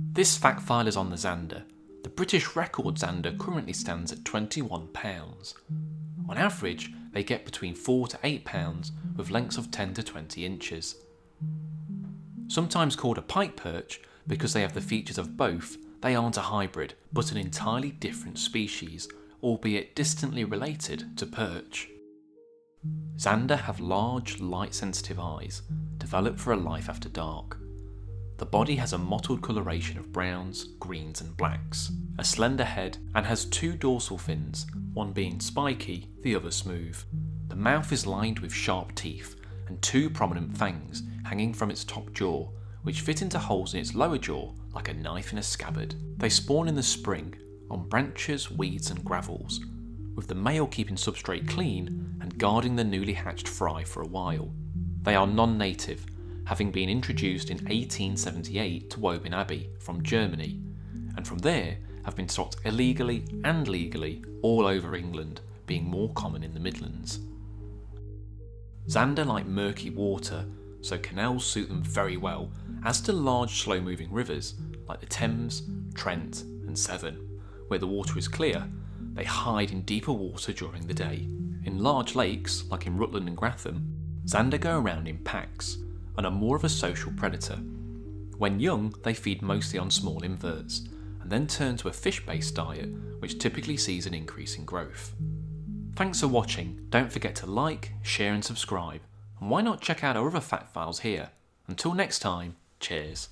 This fact file is on the Zander. The British record Zander currently stands at £21. On average, they get between 4 to 8 pounds with lengths of 10 to 20 inches. Sometimes called a pike perch because they have the features of both, they aren't a hybrid, but an entirely different species, albeit distantly related to perch. Zander have large, light sensitive eyes, developed for a life after dark. The body has a mottled coloration of browns, greens and blacks, a slender head and has two dorsal fins, one being spiky, the other smooth. The mouth is lined with sharp teeth and two prominent fangs hanging from its top jaw, which fit into holes in its lower jaw like a knife in a scabbard. They spawn in the spring on branches, weeds and gravels, with the male keeping substrate clean and guarding the newly hatched fry for a while. They are non-native having been introduced in 1878 to Woburn Abbey from Germany, and from there have been stocked illegally and legally all over England, being more common in the Midlands. Zander like murky water, so canals suit them very well, as do large slow moving rivers like the Thames, Trent and Severn. Where the water is clear, they hide in deeper water during the day. In large lakes, like in Rutland and Grafham, Zander go around in packs, and are more of a social predator. When young, they feed mostly on small inverts, and then turn to a fish-based diet, which typically sees an increase in growth. Thanks for watching, don't forget to like, share and subscribe, and why not check out our other fact files here. Until next time, cheers.